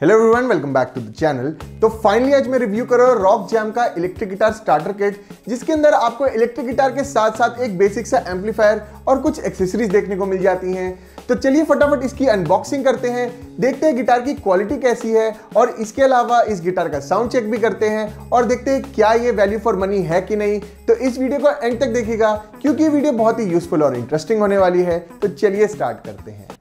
Hello everyone welcome back to the channel तो finally आज मैं रिव्यू कर रहा हूँ रॉक जैम का इलेक्ट्रिक गिटार स्टार्टर किट जिसके अंदर आपको इलेक्ट्रिक गिटार के साथ साथ एक बेसिक सा एम्पलीफायर और कुछ एक्सेसरीज देखने को मिल जाती हैं। तो चलिए फटाफट इसकी अनबॉक्सिंग करते हैं, देखते हैं गिटार की क्वालिटी कैसी है और इसके अलावा इस गिटार का साउंड चेक भी करते हैं और देखते हैं क्या ये वैल्यू फॉर मनी है कि नहीं। तो इस वीडियो को एंड तक देखिएगा, क्योंकि ये वीडियो बहुत ही यूजफुल और इंटरेस्टिंग होने वाली है। तो चलिए स्टार्ट करते हैं।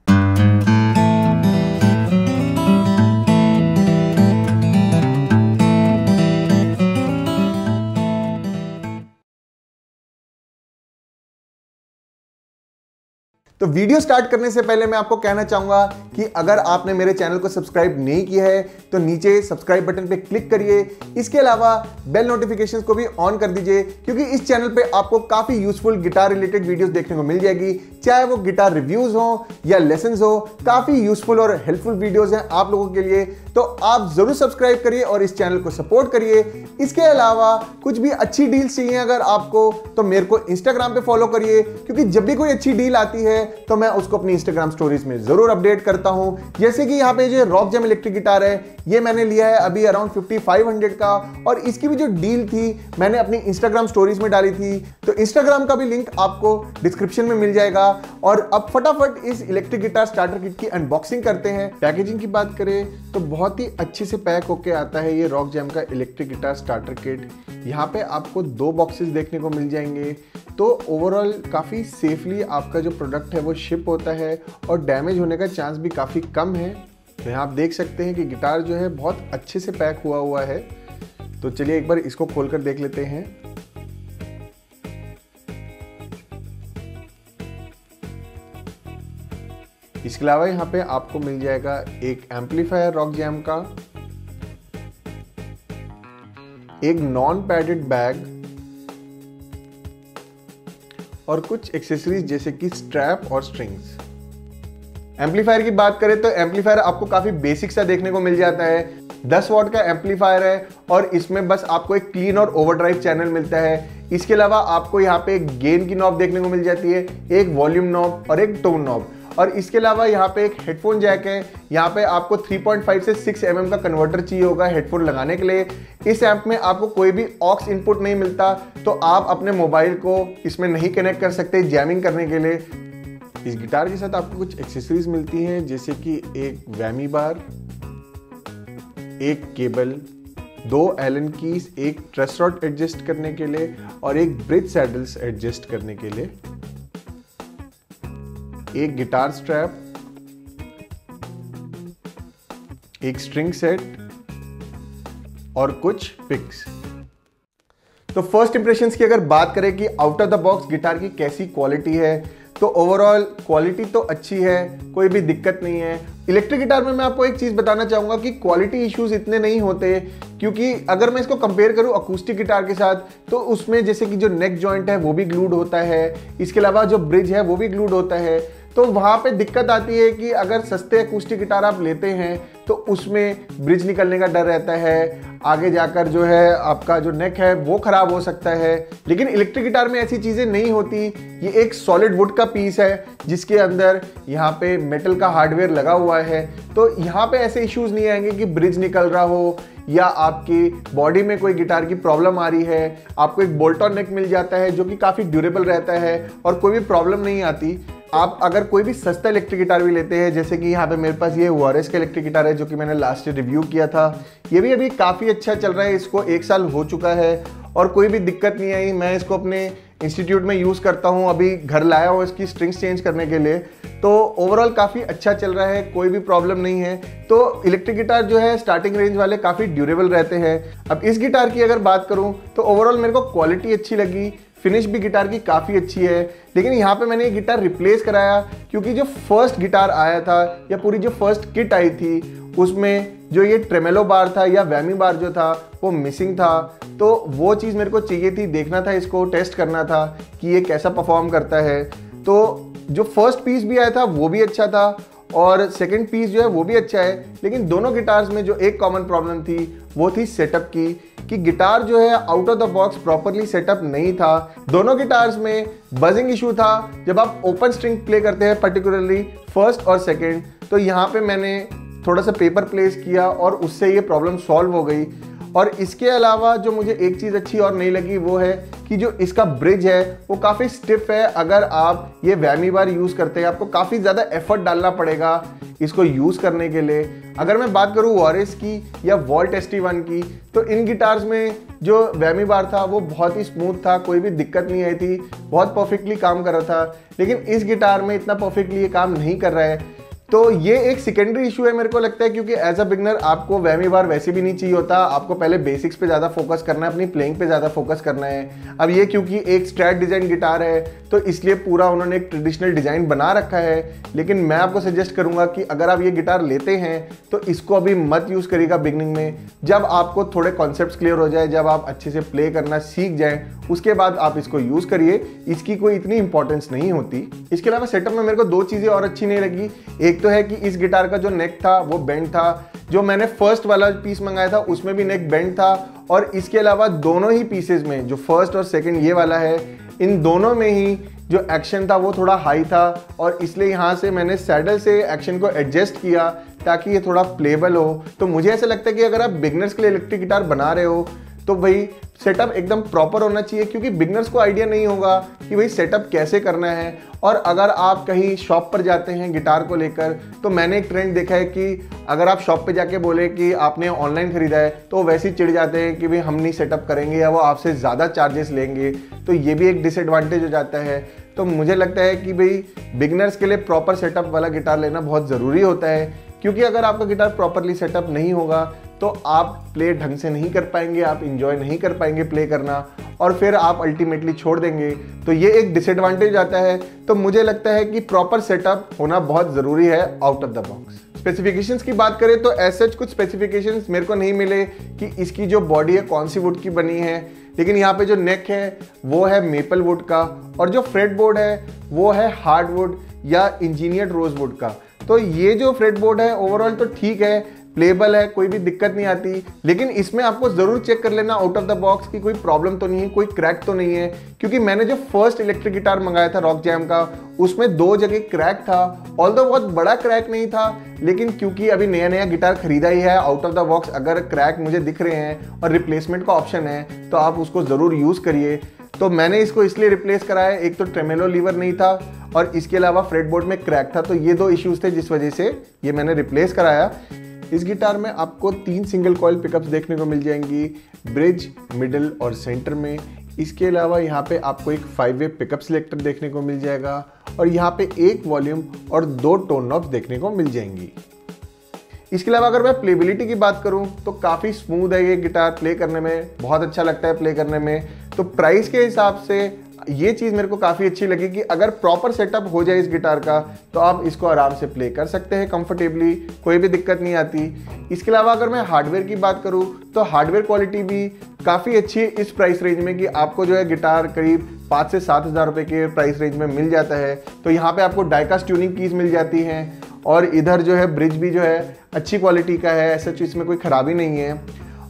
तो वीडियो स्टार्ट करने से पहले मैं आपको कहना चाहूँगा कि अगर आपने मेरे चैनल को सब्सक्राइब नहीं किया है तो नीचे सब्सक्राइब बटन पे क्लिक करिए। इसके अलावा बेल नोटिफिकेशन को भी ऑन कर दीजिए, क्योंकि इस चैनल पे आपको काफ़ी यूजफुल गिटार रिलेटेड वीडियोस देखने को मिल जाएगी। चाहे वो गिटार रिव्यूज़ हो या लेसन हो, काफ़ी यूजफुल और हेल्पफुल वीडियोज़ हैं आप लोगों के लिए। तो आप ज़रूर सब्सक्राइब करिए और इस चैनल को सपोर्ट करिए। इसके अलावा कुछ भी अच्छी डील्स चाहिए अगर आपको तो मेरे को इंस्टाग्राम पे फॉलो करिए। क्योंकि जब भी कोई अच्छी डील आती है तो मैं उसको अपनी इंस्टाग्राम स्टोरीज में ज़रूर अपडेट करता हूँ। जैसे कि यहाँ पे जो रॉक जम इलेक्ट्रिक गिटार है, ये मैंने लिया है अभी अराउंड 5500 का। और इसकी भी जो डील थी, मैंने अपनी इंस्टाग्राम स्टोरीज में डाली थी। तो इंस्टाग्राम का भी लिंक आपको डिस्क्रिप्शन में मिल जाएगा। और अब फटाफट इस इलेक्ट्रिक गिटार स्टार्टर किट की अनबॉक्सिंग करते हैं। पैकेजिंग की बात करें तो बहुत ही अच्छे से पैक होके आता है ये रॉक जैम का इलेक्ट्रिक गिटार स्टार्टर किट यहाँ पे आपको दो बॉक्सेस देखने को मिल जाएँगे। तो ओवरऑल काफ़ी सेफली आपका जो प्रोडक्ट है वो शिप होता है और डैमेज होने का चांस भी काफ़ी कम है। तो यहाँ आप देख सकते हैं कि गिटार जो है बहुत अच्छे से पैक हुआ हुआ है। तो चलिए एक बार इसको खोल कर देख लेते हैं। इसके अलावा यहाँ पे आपको मिल जाएगा एक एम्पलीफायर रॉक जैम का, एक नॉन पैडेड बैग और कुछ एक्सेसरीज जैसे कि स्ट्रैप और स्ट्रिंग्स एम्पलीफायर की बात करें तो एम्पलीफायर आपको काफ़ी बेसिक सा देखने को मिल जाता है। 10 वॉट का एम्पलीफायर है और इसमें बस आपको एक क्लीन और ओवरड्राइव चैनल मिलता है। इसके अलावा आपको यहाँ पे एक गेन की नॉब देखने को मिल जाती है, एक वॉल्यूम नॉब और एक टोन नॉब और इसके अलावा यहाँ पे एक हेडफोन जैक है। यहाँ पे आपको 3.5 से 6 एम mm का कन्वर्टर चाहिए होगा हेडफोन लगाने के लिए। इस ऐप में आपको कोई भी ऑक्स इनपुट नहीं मिलता तो आप अपने मोबाइल को इसमें नहीं कनेक्ट कर सकते जैमिंग करने के लिए। इस गिटार के साथ आपको कुछ एक्सेसरीज मिलती हैं, जैसे कि एक वैमी बार एक केबल दो एलन कीज एक ट्रेस रॉड एडजस्ट करने के लिए और एक ब्रिज सैडल्स एडजस्ट करने के लिए। एक गिटार स्ट्रैप, एक स्ट्रिंग सेट और कुछ पिक्स। तो फ़र्स्ट इंप्रेशन की अगर बात करें कि out of the box guitar की कैसी क्वालिटी है तो ओवरऑल क्वालिटी तो अच्छी है, कोई भी दिक्कत नहीं है। इलेक्ट्रिक गिटार में मैं आपको एक चीज़ बताना चाहूँगा कि क्वालिटी इश्यूज़ इतने नहीं होते, क्योंकि अगर मैं इसको कंपेयर करूँ अकूस्टिक गिटार के साथ तो उसमें जैसे कि जो नेक जॉइंट है, वो भी ग्लूड होता है। इसके अलावा जो ब्रिज है, वो भी ग्लूड होता है। तो वहाँ पे दिक्कत आती है कि अगर सस्ते अकूस्टिक गिटार आप लेते हैं तो उसमें ब्रिज निकलने का डर रहता है। आगे जाकर जो है, आपका जो नेक है, वो खराब हो सकता है। लेकिन इलेक्ट्रिक गिटार में ऐसी चीज़ें नहीं होती। ये एक सॉलिड वुड का पीस है, जिसके अंदर यहाँ पे मेटल का हार्डवेयर लगा हुआ है। तो यहाँ पे ऐसे इश्यूज़ नहीं आएँगे कि ब्रिज निकल रहा हो, या आपकी बॉडी में कोई गिटार की प्रॉब्लम आ रही है। आपको एक बोल्टॉन नेक मिल जाता है, जो कि काफ़ी ड्यूरेबल रहता है, और कोई भी प्रॉब्लम नहीं आती। आप अगर कोई भी सस्ता इलेक्ट्रिक गिटार भी लेते हैं, जैसे कि यहाँ पे मेरे पास ये वॉरेस का इलेक्ट्रिक गिटार है, जो कि मैंने लास्ट ईयर रिव्यू किया था। ये भी अभी काफ़ी अच्छा चल रहा है, इसको एक साल हो चुका है, और कोई भी दिक्कत नहीं आई। मैं इसको अपने इंस्टीट्यूट में यूज़ करता हूँ, अभी घर लाया हूँ इसकी स्ट्रिंग्स चेंज करने के लिए। तो ओवरऑल काफ़ी अच्छा चल रहा है, कोई भी प्रॉब्लम नहीं है। तो इलेक्ट्रिक गिटार जो है स्टार्टिंग रेंज वाले काफ़ी ड्यूरेबल रहते हैं। अब इस गिटार की अगर बात करूँ तो ओवरऑल मेरे को क्वालिटी अच्छी लगी। फिनिश भी गिटार की काफ़ी अच्छी है, लेकिन यहाँ पे मैंने ये गिटार रिप्लेस कराया, क्योंकि जो फ़र्स्ट गिटार आया था, या पूरी जो फ़र्स्ट किट आई थी, उसमें जो ये ट्रेमेलो बार था या वैमी बार जो था, वो मिसिंग था। तो वो चीज़ मेरे को चाहिए थी, देखना था इसको टेस्ट करना था, कि ये कैसा परफॉर्म करता है। तो जो फ़र्स्ट पीस भी आया था, वो भी अच्छा था और सेकेंड पीस जो है वो भी अच्छा है, लेकिन दोनों गिटार्स में जो एक कॉमन प्रॉब्लम थी, वो थी सेटअप की, कि गिटार जो है out of the box properly setup नहीं था। दोनों गिटार्स में बजिंग इशू था, जब आप ओपन स्ट्रिंग प्ले करते हैं पर्टिकुलरली फ़र्स्ट और सेकेंड तो यहाँ पे मैंने थोड़ा सा पेपर प्लेस किया और उससे ये प्रॉब्लम सॉल्व हो गई। और इसके अलावा जो मुझे एक चीज़ अच्छी और नहीं लगी वो है कि जो इसका ब्रिज है, वो काफ़ी स्टिफ है। अगर आप ये वैमी बार यूज़ करते हैं, आपको काफ़ी ज़्यादा एफर्ट डालना पड़ेगा इसको यूज़ करने के लिए। अगर मैं बात करूँ वॉरिस की या वॉल्ट एस वन की तो इन गिटार्स में जो वैमी बार था, वो बहुत ही स्मूथ था, कोई भी दिक्कत नहीं आई थी। बहुत परफेक्टली काम कर रहा था। लेकिन इस गिटार में इतना परफेक्टली ये काम नहीं कर रहा है। तो ये एक सेकेंडरी इशू है मेरे को लगता है, क्योंकि एज अ बिगनर आपको वहमी बार वैसे भी नहीं चाहिए होता। आपको पहले बेसिक्स पे ज़्यादा फोकस करना है, अपनी प्लेइंग पे ज़्यादा फोकस करना है। अब ये क्योंकि एक स्ट्रैट डिज़ाइन गिटार है तो इसलिए पूरा उन्होंने एक ट्रेडिशनल डिज़ाइन बना रखा है। लेकिन मैं आपको सजेस्ट करूँगा कि अगर आप ये गिटार लेते हैं तो इसको अभी मत यूज़ करिएगा बिगनिंग में। जब आपको थोड़े कॉन्सेप्ट क्लियर हो जाए, जब आप अच्छे से प्ले करना सीख जाए, उसके बाद आप इसको यूज़ करिए। इसकी कोई इतनी इंपॉर्टेंस नहीं होती। इसके अलावा सेटअप में मेरे को दो चीज़ें और अच्छी नहीं लगी। एक तो है कि इस गिटार का जो नेक था, वो बेंड था। जो मैंने फ़र्स्ट वाला पीस मंगाया था, उसमें भी नेक बेंड था। और इसके अलावा दोनों ही पीसेज में, जो फ़र्स्ट और सेकंड ये वाला है, इन दोनों में ही जो एक्शन था, वो थोड़ा हाई था। और इसलिए यहाँ से मैंने सैडल से एक्शन को एडजस्ट किया, ताकि ये थोड़ा प्लेबल हो। तो मुझे ऐसा लगता है कि अगर आप बिगनर्स के लिए इलेक्ट्रिक गिटार बना रहे हो तो भाई सेटअप एकदम प्रॉपर होना चाहिए, क्योंकि बिगनर्स को आइडिया नहीं होगा कि भाई सेटअप कैसे करना है। और अगर आप कहीं शॉप पर जाते हैं गिटार को लेकर तो मैंने एक ट्रेंड देखा है कि अगर आप शॉप पे जाके बोले कि आपने ऑनलाइन खरीदा है तो वैसे ही चिढ़ जाते हैं कि भाई हम नहीं सेटअप करेंगे या वो आपसे ज़्यादा चार्जेस लेंगे। तो ये भी एक डिसएडवांटेज हो जाता है। तो मुझे लगता है कि भाई बिगनर्स के लिए प्रॉपर सेटअप वाला गिटार लेना बहुत ज़रूरी होता है, क्योंकि अगर आपका गिटार प्रॉपरली सेटअप नहीं होगा तो आप प्ले ढंग से नहीं कर पाएँगे, आप इंजॉय नहीं कर पाएँगे प्ले करना और फिर आप अल्टीमेटली छोड़ देंगे। तो ये एक डिसएडवांटेज आता है। तो मुझे लगता है कि प्रॉपर सेटअप होना बहुत ज़रूरी है out of the box specifications की बात करें तो ऐसे कुछ स्पेसिफिकेशंस मेरे को नहीं मिले कि इसकी जो बॉडी है, कौन सी वुड की बनी है। लेकिन यहाँ पे जो नेक है, वो है मेपल वुड का और जो फ्रेड बोर्ड है, वो है हार्ड वुड या इंजीनियर्ड रोज वुड का। तो ये जो फ्रेड बोर्ड है ओवरऑल तो ठीक है प्लेबल है, कोई भी दिक्कत नहीं आती। लेकिन इसमें आपको ज़रूर चेक कर लेना आउट ऑफ़ द बॉक्स की कोई प्रॉब्लम तो नहीं है, कोई क्रैक तो नहीं है। क्योंकि मैंने जो फ़र्स्ट इलेक्ट्रिक गिटार मंगाया था रॉक जैम का, उसमें दो जगह क्रैक था। ऑल दो बहुत बड़ा क्रैक नहीं था, लेकिन क्योंकि अभी नया नया गिटार खरीदा ही है आउट ऑफ़ द बॉक्स अगर क्रैक मुझे दिख रहे हैं और रिप्लेसमेंट का ऑप्शन है तो आप उसको ज़रूर यूज़ करिए। तो मैंने इसको इसलिए रिप्लेस कराया, एक तो ट्रेमेलो लीवर नहीं था और इसके अलावा फ्रेडबोर्ड में क्रैक था। तो ये दो इश्यूज़ थे जिस वजह से ये मैंने रिप्लेस कराया। इस गिटार में आपको तीन सिंगल कॉयल पिकअप्स देखने को मिल जाएँगी ब्रिज मिडल और सेंटर में। इसके अलावा यहाँ पे आपको एक फाइव वे पिकअप सिलेक्टर देखने को मिल जाएगा और यहाँ पे एक वॉल्यूम और दो टोन नॉब्स देखने को मिल जाएँगी। इसके अलावा अगर मैं प्लेबिलिटी की बात करूँ तो काफ़ी स्मूथ है ये गिटार प्ले करने में, बहुत अच्छा लगता है प्ले करने में। तो प्राइस के हिसाब से ये चीज़ मेरे को काफ़ी अच्छी लगी कि अगर प्रॉपर सेटअप हो जाए इस गिटार का तो आप इसको आराम से प्ले कर सकते हैं कंफर्टेबली कोई भी दिक्कत नहीं आती। इसके अलावा अगर मैं हार्डवेयर की बात करूँ तो हार्डवेयर क्वालिटी भी काफ़ी अच्छी है इस प्राइस रेंज में कि आपको जो है गिटार करीब पाँच से सात हज़ार रुपये के प्राइस रेंज में मिल जाता है। तो यहाँ पे आपको डाइकास्ट ट्यूनिंग कीज मिल जाती हैं और इधर जो है ब्रिज भी जो है अच्छी क्वालिटी का है, ऐसा इसमें कोई ख़राबी नहीं है।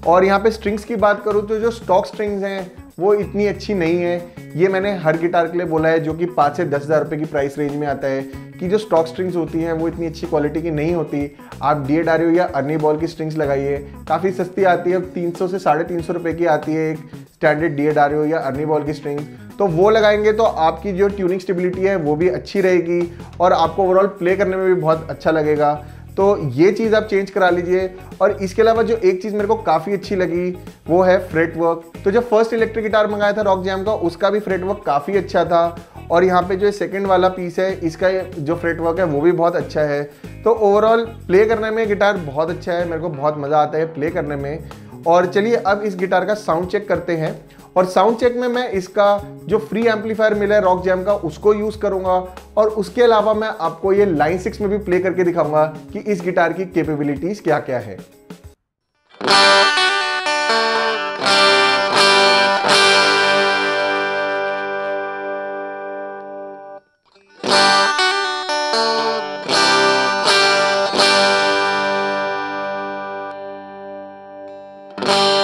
और यहाँ पे स्ट्रिंग्स की बात करूँ तो जो स्टॉक स्ट्रिंग्स हैं वो इतनी अच्छी नहीं है। ये मैंने हर गिटार के लिए बोला है, जो कि पाँच से दस हज़ार रुपये की प्राइस रेंज में आता है, कि जो स्टॉक स्ट्रिंग्स होती हैं, वो इतनी अच्छी क्वालिटी की नहीं होती। आप डी डारियो या अर्नी बॉल की स्ट्रिंग्स लगाइए, काफ़ी सस्ती आती है, तीन सौ से साढ़े तीन सौ रुपये की आती है एक स्टैंडर्ड डी डारियो या अर्नी बॉल की स्ट्रिंग्स तो वो लगाएँगे तो आपकी जो ट्यूनिंग स्टेबिलिटी है, वो भी अच्छी रहेगी, और आपको ओवरऑल प्ले करने में भी बहुत अच्छा लगेगा। तो ये चीज़ आप चेंज करा लीजिए। और इसके अलावा जो एक चीज़ मेरे को काफ़ी अच्छी लगी, वो है फ्रेट वर्क तो जब फ़र्स्ट इलेक्ट्रिक गिटार मंगाया था रॉक जैम का, उसका भी फ्रेट वर्क काफ़ी अच्छा था। और यहाँ पे जो सेकंड वाला पीस है, इसका जो फ्रेट वर्क है, वो भी बहुत अच्छा है। तो ओवरऑल प्ले करने में गिटार बहुत अच्छा है, मेरे को बहुत मज़ा आता है प्ले करने में। और चलिए, अब इस गिटार का साउंड चेक करते हैं। और साउंड चेक में मैं इसका जो फ्री एम्पलीफायर मिला है रॉक जैम का, उसको यूज़ करूँगा। और उसके अलावा मैं आपको ये लाइन सिक्स में भी प्ले करके दिखाऊँगा कि इस गिटार की केपेबिलिटीज क्या क्या है। Thank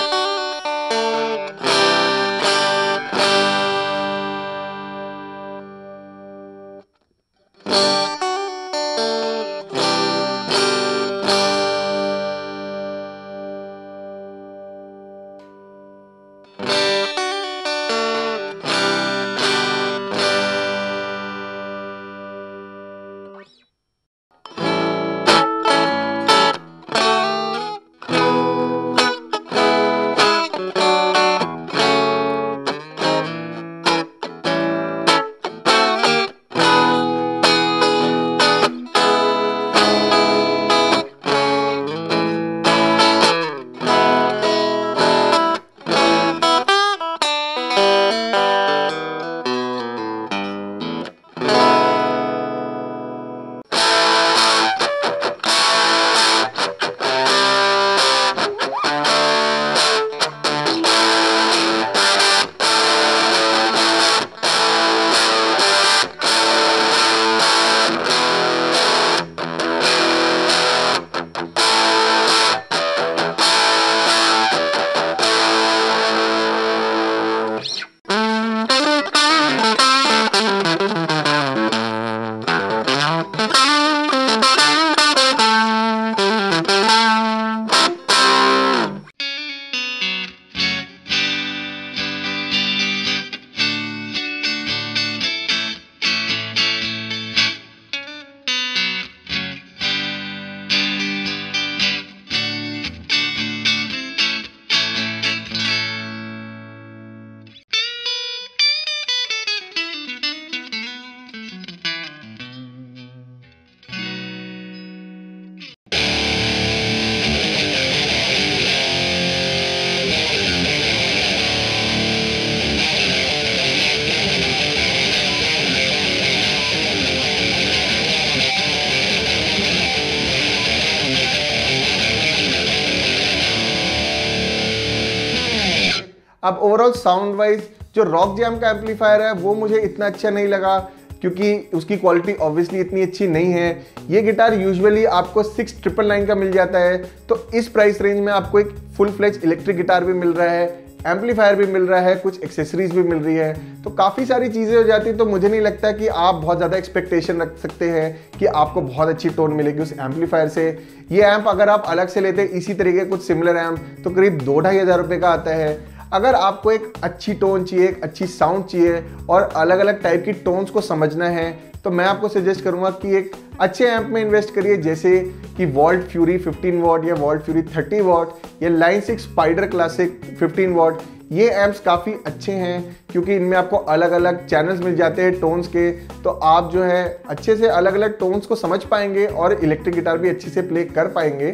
अब ओवरऑल साउंड वाइज जो रॉक जैम का एम्पलीफायर है, वो मुझे इतना अच्छा नहीं लगा, क्योंकि उसकी क्वालिटी ऑब्वियसली इतनी अच्छी नहीं है। ये गिटार यूजुअली आपको सिक्स ट्रिपल नाइन का मिल जाता है तो इस प्राइस रेंज में आपको एक फुल फ्लेज इलेक्ट्रिक गिटार भी मिल रहा है एम्पलीफायर भी मिल रहा है, कुछ एक्सेसरीज भी मिल रही है। तो काफ़ी सारी चीज़ें हो जाती तो मुझे नहीं लगता कि आप बहुत ज़्यादा एक्सपेक्टेशन रख सकते हैं कि आपको बहुत अच्छी टोन मिलेगी उस एम्पलीफायर से। ये एम्प अगर आप अलग से लेते, इसी तरीके कुछ सिमिलर एम्प तो करीब दो ढाई हज़ार रुपये का आता है। अगर आपको एक अच्छी टोन चाहिए, एक अच्छी साउंड चाहिए और अलग अलग टाइप की टोन्स को समझना है तो मैं आपको सजेस्ट करूँगा कि एक अच्छे एम्प में इन्वेस्ट करिए, जैसे कि वॉल्ट फ्यूरी 15 वॉट या वॉल्ट फ्यूरी 30 वॉट या line six spider classic 15 watt ये एम्प्स काफ़ी अच्छे हैं, क्योंकि इनमें आपको अलग अलग चैनल्स मिल जाते हैं टोन्स के। तो आप जो है अच्छे से अलग अलग टोन्स को समझ पाएँगे और इलेक्ट्रिक गिटार भी अच्छे से प्ले कर पाएँगे।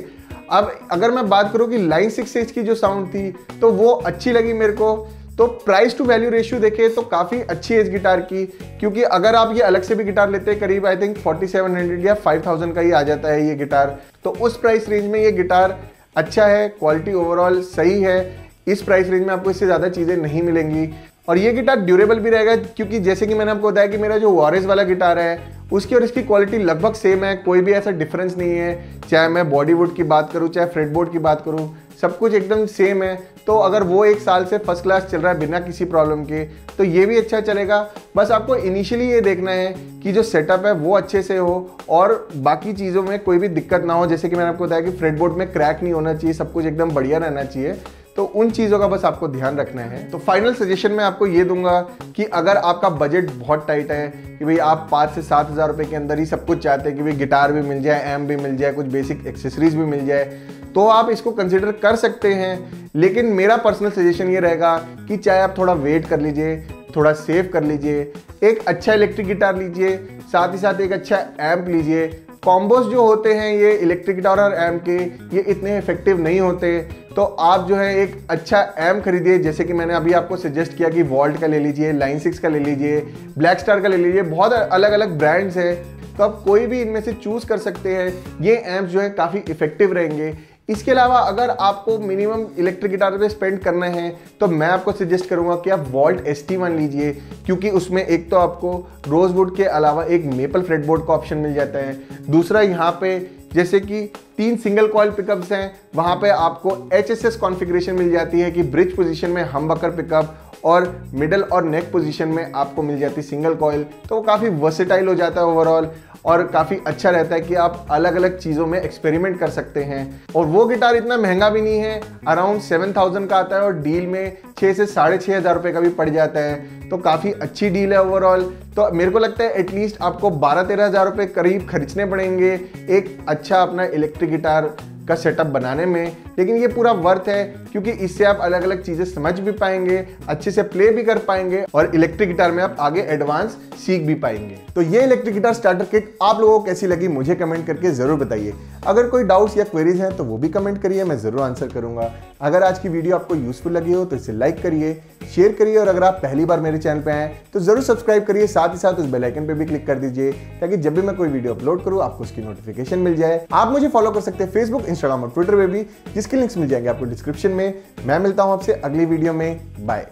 अब अगर मैं बात करूँ कि लाइन सिक्स एच की जो साउंड थी तो वो अच्छी लगी मेरे को। तो प्राइस टू वैल्यू रेशियो देखे तो काफ़ी अच्छी है इस गिटार की, क्योंकि अगर आप ये अलग से भी गिटार लेते हैं, करीब आई थिंक 4700 या 5000 का ही आ जाता है ये गिटार तो उस प्राइस रेंज में ये गिटार अच्छा है क्वालिटी ओवरऑल सही है। इस प्राइस रेंज में आपको इससे ज़्यादा चीज़ें नहीं मिलेंगी। और ये गिटार ड्यूरेबल भी रहेगा, क्योंकि जैसे कि मैंने आपको बताया कि मेरा जो वॉरेज वाला गिटार है, उसकी और इसकी क्वालिटी लगभग सेम है, कोई भी ऐसा डिफरेंस नहीं है। चाहे मैं बॉडीवुड की बात करूँ, चाहे फ्रेडबोर्ड की बात करूँ, सब कुछ एकदम सेम है। तो अगर वो एक साल से फ़र्स्ट क्लास चल रहा है बिना किसी प्रॉब्लम के तो ये भी अच्छा चलेगा। बस आपको इनिशियली ये देखना है कि जो सेटअप है, वो अच्छे से हो, और बाकी चीज़ों में कोई भी दिक्कत ना हो। जैसे कि मैंने आपको बताया कि फ्रेडबोर्ड में क्रैक नहीं होना चाहिए, सब कुछ एकदम बढ़िया रहना चाहिए। तो उन चीज़ों का बस आपको ध्यान रखना है। तो फाइनल सजेशन मैं आपको ये दूँगा कि अगर आपका बजट बहुत टाइट है, कि भाई आप पाँच से सात हज़ार रुपये के अंदर ही सब कुछ चाहते हैं कि भाई गिटार भी मिल जाए एम भी मिल जाए, कुछ बेसिक एक्सेसरीज भी मिल जाए तो आप इसको कंसिडर कर सकते हैं। लेकिन मेरा पर्सनल सजेशन ये रहेगा कि चाहे आप थोड़ा वेट कर लीजिए, थोड़ा सेव कर लीजिए, एक अच्छा इलेक्ट्रिक गिटार लीजिए, साथ ही साथ एक अच्छा एम्प लीजिए कॉम्बोज जो होते हैं, ये इलेक्ट्रिक गिटार और एम के, ये इतने इफ़ेक्टिव नहीं होते। तो आप जो है एक अच्छा एम खरीदिए, जैसे कि मैंने अभी आपको सजेस्ट किया कि वॉल्ट का ले लीजिए लाइन सिक्स का ले लीजिए ब्लैक स्टार का ले लीजिए, बहुत अलग अलग ब्रांड्स हैं। तो आप कोई भी इनमें से चूज़ कर सकते हैं। ये एम्प जो है काफ़ी इफ़ेक्टिव रहेंगे। इसके अलावा अगर आपको मिनिमम इलेक्ट्रिक गिटार पे स्पेंड करना है तो मैं आपको सजेस्ट करूँगा कि आप वॉल्ट एस टी वन लीजिए, क्योंकि उसमें एक तो आपको रोजवुड के अलावा एक मेपल फ्रेडबोर्ड का ऑप्शन मिल जाता है। दूसरा, यहाँ पे जैसे कि तीन सिंगल कॉयल पिकअप्स हैं, वहाँ पे आपको एच एस एस कॉन्फ़िगरेशन मिल जाती है कि ब्रिज पोजीशन में हम बकर पिकअप और मिडल और नेक पोजीशन में आपको मिल जाती सिंगल कॉयल तो वो काफ़ी वर्सेटाइल हो जाता है ओवरऑल और काफ़ी अच्छा रहता है कि आप अलग अलग चीज़ों में एक्सपेरिमेंट कर सकते हैं। और वो गिटार इतना महँगा भी नहीं है अराउंड सेवन थाउज़ेंड का आता है और डील में छः से साढ़े छः हज़ार रुपये का भी पड़ जाता है। तो काफ़ी अच्छी डील है ओवरऑल तो मेरे को लगता है एटलीस्ट आपको बारह तेरह हज़ार रुपये करीब खर्चने पड़ेंगे एक अच्छा अपना इलेक्ट्रिक गिटार का सेटअप बनाने में। लेकिन ये पूरा वर्थ है, क्योंकि इससे आप अलग अलग चीज़ें समझ भी पाएँगे, अच्छे से प्ले भी कर पाएँगे, और इलेक्ट्रिक गिटार में आप आगे एडवांस सीख भी पाएँगे। तो ये इलेक्ट्रिक गिटार स्टार्टर किट आप लोगों को कैसी लगी, मुझे कमेंट करके ज़रूर बताइए। अगर कोई डाउट्स या क्वेरीज हैं तो वो भी कमेंट करिए, मैं ज़रूर आंसर करूँगा। अगर आज की वीडियो आपको यूजफुल लगी हो तो इसे लाइक करिए शेयर करिए, और अगर आप पहली बार मेरे चैनल पर आए तो ज़रूर सब्सक्राइब करिए, साथ ही साथ उस बेल आइकन पे भी क्लिक कर दीजिए, ताकि जब भी मैं कोई वीडियो अपलोड करूँ, आपको उसकी नोटिफिकेशन मिल जाए। आप मुझे फॉलो कर सकते हैं फेसबुक इंस्टाग्राम और ट्विटर पर भी जिसके लिंक्स मिल जाएँगे आपको डिस्क्रिप्शन में। मैं मिलता हूँ आपसे अगली वीडियो में। बाय